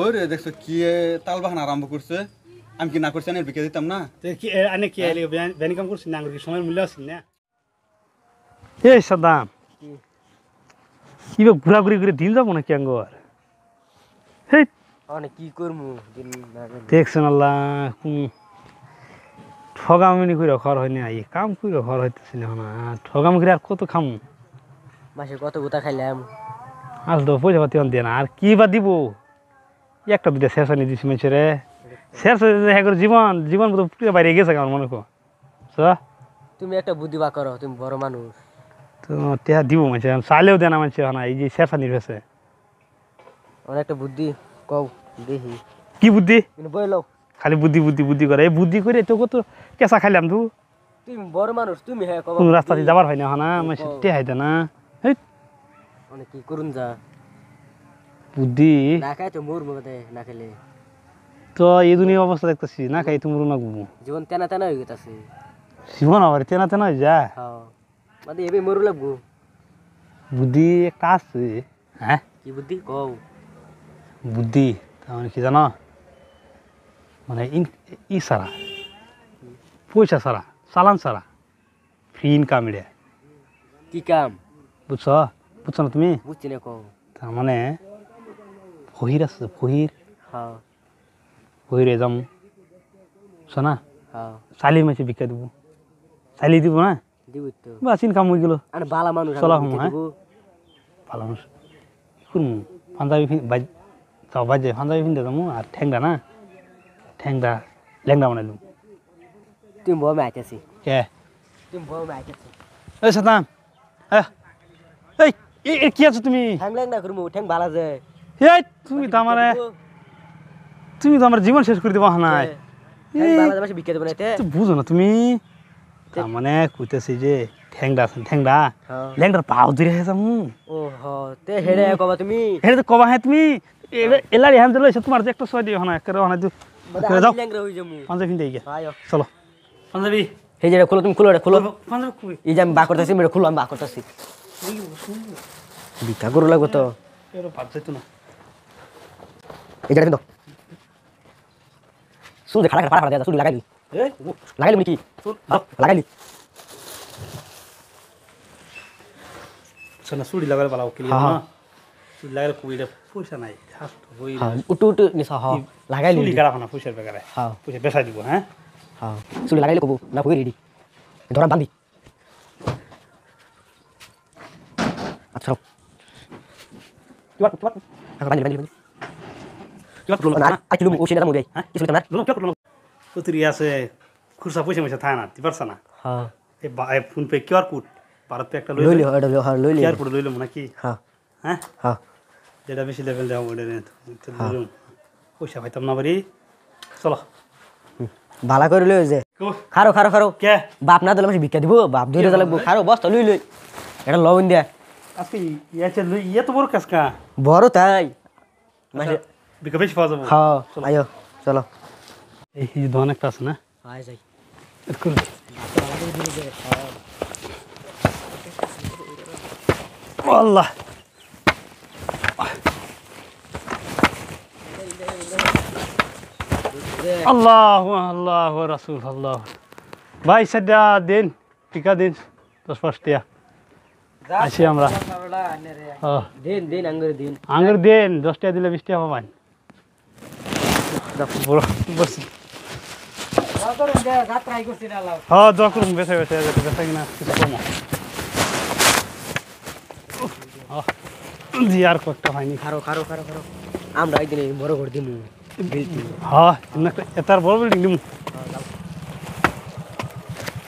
ওই রে দেখছ কি তাল বাহানা আরম্ভ করছে? আমি কি না করছি না বিকে দিতাম না? তো কি আনে কি আইলে ব্যানি কাম করছিস না কি সময় মূল্য আছে না? এই সাদাম ইবে ঘোরাঘুরি করে দিন যাব নাকি আঙ্গর? হেই। অনেক কি করমু দিন না গেলে। দেখছেন আল্লাহ কোন ঠগামি করে ঘর হয় না এই কাম করে ঘর হইতেছে না না ঠগামি করে আর কত খামু? মাসে কত গোতা খাইলাম? আজ তো পয়সা পাতি দিয়ে না আর কি বা দিব? একটা দুটা শেষ আনি দিছি মানুষের শেষ হয়ে হ্যাঁ জীবন জীবন তো বাইরে গেছে আমার মনে কর। তুমি একটা বুদ্ধি বা করো তুমি বড় মানুষ। তো টেহা দিব মানুষ চালেও দেয় না মানুষ না এই যে শেষ আনির হয়েছে অনেক একটা বুদ্ধি কও দেখি। কি বুদ্ধি? কিন্তু বইলো খালি বুদ্ধি বুদ্ধি বুদ্ধি করে এই বুদ্ধি করে তো কত কেঁচা খাইলাম তু। তুমি বড় মানুষ তুমি হ্যাঁ রাস্তা দিয়ে যাবার হয় না না মানুষ টেহাই না। অনেক কি করুন যা বুদ্ধি না খাই তো মোর মধ্যে না খেলে তো এই দুনিয়া অবস্থা দেখতেছি না খাই তুমি না গুবো জীবন তেনা তেনা হয়ে গেছে জীবন আবার তেনা তেনা হয়ে যা হ্যাঁ মানে এবে মরু লাগবো বুদ্ধি একটা আছে হ্যাঁ কি বুদ্ধি কও বুদ্ধি তার মানে কি জানো মানে ইন ই সারা পয়সা সারা চালান সারা ফ্রি ইনকাম এটা কি কাম বুঝছ বুঝছ না তুমি বুঝছি না কও তার মানে ফহির আছে ফহির হ্যাঁ ফহিরে যাম শোনা হ্যাঁ চালি মাছি বিকা দিব চালি দিব না দিব তো বাস ইনকাম হয়ে গেল আর বালা মানুষ চলা আমি হম, বিকে হ্যাঁ? দিব। ভালো মানুষ করব পাঞ্জাবি বাজ যাও বাজে পাঞ্জাবি পিনতে যাব আর ঠ্যাংটা না ঠ্যাংটা ল্যাংটা বানাই দেবো তুমি বউ আইতেছি কে তুমি বউ আইতেছি এই সাতাম এই কি আছো তুমি? ঠ্যাং না করমু ঠ্যাং বালা যায় এই তুমি তো আমার তুমি তো আমার জীবন শেষ করে দেবো তো বুঝো না তুমি। তার মানে কইতেছি যে হ্যাঁ। পাও ধরে যাব ও হ তে হেডে কবা তুমি। তো কবা হ্যাঁ দিলে তোমার যে একটা ছয় দিয়ে হানা করে হানা দিও করে যাও। ল্যাংরা হই যামু পাঞ্জাবি পিনতে গিয়ে চলো। পাঞ্জাবি। এই যে খুলো তুমি খুলো এটা খুলো। পাঞ্জাবি খুবই। এই যে আমি বা করতেছি মেরে খুলো আমি বা করতেছি ভিক্ষা করু লাগবো তো। ভাত যাইতো না। এই জায়গা কিন্তু শুন যে খাড়া খাড়া খাড়া দেয়া শুন লাগাইলি লাগাইলি নাকি? লাগাইলি শোনা চুড়ি লাগালে পালাও কিলি না। লাগালে কুড়িটা পয়সা নাই হাস্ত হই উটু উটু হ লাগাইলি চুড়ি গাড়া খানা পয়সার বেকারে হ্যাঁ পয়সা দিব হ্যাঁ হ্যাঁ চুলি লাগাইলে কবু না কই রেডি ধরা বান্ধি আচ্ছা কিবা কিবা বান্ধি বান্ধি বান্ধি কিবা করল না না আই কিলো ও সিনা মুই হ্যাঁ? কিছু না লোক কিবা করল কতরি হ্যাঁ কোড ভারত পে একটা লই হ্যাঁ এটা হ্যাঁ কোড লইলাম নাকি হ্যাঁ হ্যাঁ হ্যাঁ যেটা বেশি লেভেল দেওয়া ওটা তো পয়সা ভালা করে লই যে খারো খারো খারো কে বাপ না দিলে ভিক্ষা দিব বাপ ধরে দিলে খারো বস্তা লই লই এটা লবণ দিয়া আজকে ইয়াছে লই ইয়ে তো বড় কাজকা বড় তাই মাসে বিকা বেশি পাওয়া যাব হ্যাঁ আয়ো চলো এই যে দোকান একটা আছে না আয় যাই একটু আল্লাহ আল্লাহ আল্লাহ রাসুল আল্লাহ ভাই সাদা দিন টিকা দিন দশ পাঁচ আছি আমরা। দিন দিন আঙ্গুর দিন। আঙুর দিন দশ টাকা দিলে বিশ টাকা পাবেন বসি। হ্যাঁ দোয়া করুন বেসে বেসে যাতে কিনা কিছু কমো জি আর হয়নি। খারো খারো খারো খারো। আমরা একদিন এই বড় দিমু। হ্যাঁ বিল্ডিং দিমু।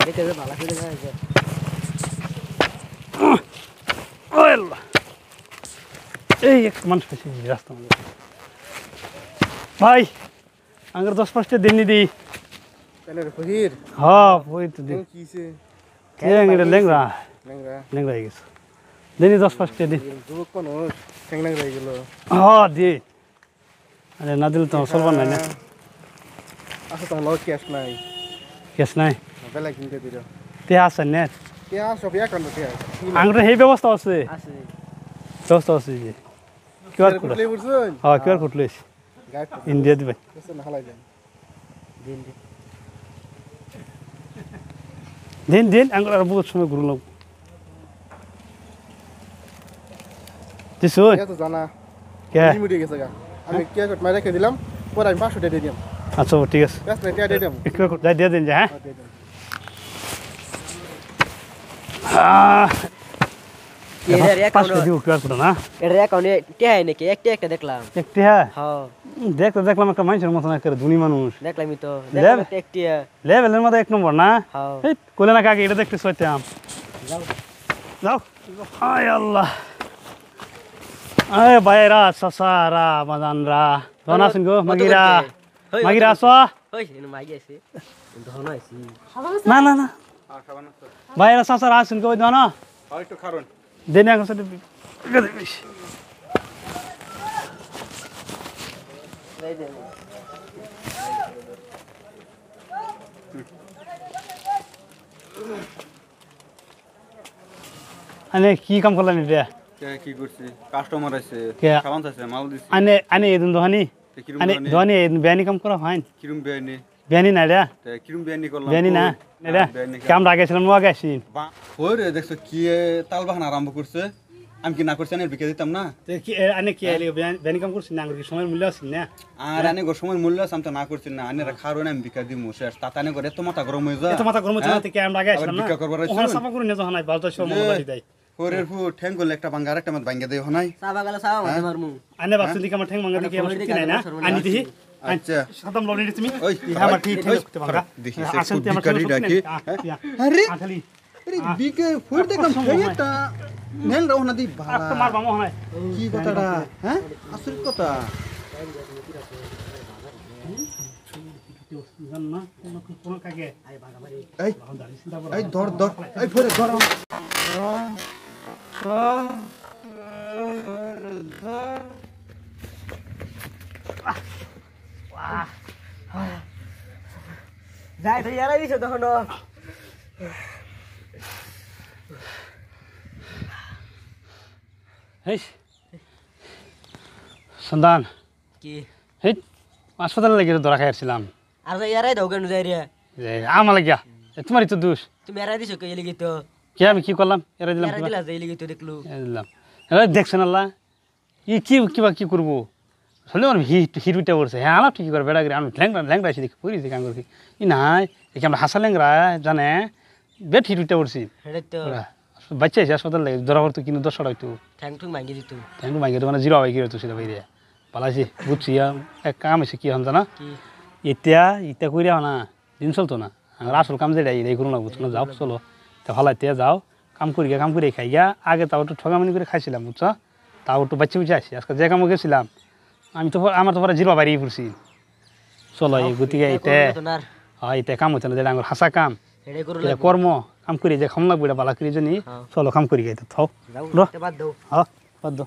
দেখে ভালো করে যায় ও আল্লাহ এই এক মানুষ পেয়েছি রাস্তা ভাই আঙ্গুর দশ পাঁচটা দিন দিই হ্যাঁ ওই তো দিন। লেংরা লেংরা হয়ে গেছে। দশ পাঁচটা দিন। ল্যাংরা হয়ে গেল। হ্যাঁ দি। আরে না দিলে তো চলবার নাই না। আচ্ছা তোমার ক্যাশ নাই। কেস নাই? বেলা কিনতে দিল। তে আছে না ক্যাশ সব এক আনতে আঙ্গুর সেই ব্যবস্থা আছে? আছে। ব্যবস্থা আছে কিউআর কোড হ্যাঁ কিউআর কোড লইছি ইন্ডিয়া দিবে। করছেন হালাই দেন। দিন আঙ্গুল আর বহুত সময় ঘুরলো দিছো জানা। কে? লিমিট হয়ে গেছে গা। আমি কি কোড মাই রেখে দিলাম পরে আমি 500 টাকা দিয়ে দিলাম আচ্ছা ঠিক আছে। কিউআর কোড যাই দিয়ে দিন যা হ্যাঁ। দেখতে দেখলাম একটা মানুষের মতন একটা ধনী মানুষ দেখলামই তো লেব। দেখলাম একটা একটি লেভেলের মধ্যে এক নম্বর না হ্যাঁ এই কোলে না কাকে এটা দেখতে সইতাম যাও আয় আল্লাহ আয় বাইরা সাসারা বাজানরা ধন আছেন গো মাগিরা হই, মাগিরা আস ওই এনে মাগি আছে ধন আইছি না না না আর খাবার না বাইরা সাসারা আছেন গো ধন আর একটু খারুন দেনে আগছে আনে কি কাম করলেন এটা কে কি করছি? কাস্টমার আছে? খাওয়ান আছে মাল দিছি। আনে আনে এদিন দোহানি। আনে দোহানি? এদিন বেয়ানি কাম করা হয় কিরম বিয়ানি? বেয়ানি না রে। তে কিরম বিয়ানি করলাম? না? রে। কাম নো দেখছ কি তাল বাহানা আরম্ভ করছে? আমি কি না করছি আনের বিকে দিতাম না? আনে কি আইলি? কাম না? কি সময়ের মূল্য আছে না? আর আনে গো সময় মূল্য আছে আমি তো না করছি না। আনের খারো না আমি বিকা দিমু শেষ। তাতে আনে করে এত মাথা গরম হয়ে যায়। এত মাথা গরম না হ্যাঁ? থেকে আমরা আগে না? ভিক্ষা করবার আইছো? ওখানে সাফা করে নিয়ে যখন বালতা সব মনে দেয়। ওরের ফু ঠ্যাং করলে একটা ভাঙ্গা আরেকটা মাত ভাঙ্গা দেয় হনাই। সাবা গেল সাবা মারমু আনে বাপসে দিকে আমার ঠ্যাং ভাঙা দিকে আমার শক্তি নাই না? আনি দিহি। আচ্ছা হ্যাঁ, হ্যাঁ? ইয়া। হয় কি কথাটা হ্যাঁ আসল কথা এই ধর ধর এই ফরে ধর যাই তো ইয়ারা দিছে তখন সন্তান কি? হেই হাসপাতালে লেগে ধরা খাই আসছিলাম আর তো ইয়ারাই দাও কেন যাই রে? আমার লাগিয়া তোমারই তো দোষ। তুমি এরাই দিছো কে লিগি তো কে আমি কি করলাম? এরা দিলাম কিবা? দিলা যাই লিগি তো দেখলু। এরা দিলাম। এরা দেখছেন আল্লাহ। ই কি কিবা কি করব? হলে আমার হিটুটা পড়ছে। হ্যাঁ আলাপ ঠিকই করে বেড়া করে। আমি ল্যাংরা ল্যাংরা আছি দেখি পড়ি দেখি আঙ্গুর ই নাই দেখি আমরা হাসা ল্যাংরা জানে? বেট পড়ছি। হেডে বাচ্চা আছে হাসপাতাল লাগে ধরা করতো কিন্তু দশ হয়তো ঠ্যাং ঠুং ভাঙি দিত। ট্যাঙ্কু ভাঙিয়ে মানে জিরো হয়ে গিয়ে সেটা বাইরে। পালাইছি বুঝছি এক কাম আছে কি হন জানা এতিয়া ইতিয়া কইরা না দিন চলতো না। আর আসল কাম যেটা এই করুন না বুঝছ না যাও চলো। তা ভালো এতিয়া যাও কাম করি গিয়া কাম করে খাই গিয়া আগে তাও একটু ঠগামানি করে খাইছিলাম বুঝছ? তাও একটু বাচ্চা বুঝে আসি আজকে যে কামে গেছিলাম আমি তো আমার তো পরে জিরো বাড়িয়ে ফুরছি। চলো এই গতিকে এটা হ্যাঁ ইতে কাম হচ্ছে না যেটা আমার হাসা কাম। কর্ম। কাম করি যে খাম লাগবে এটা বালা করি জানি। চলো কাম করি গাইতে থাও। বাদ দাও। হ্যাঁ বাদ দাও।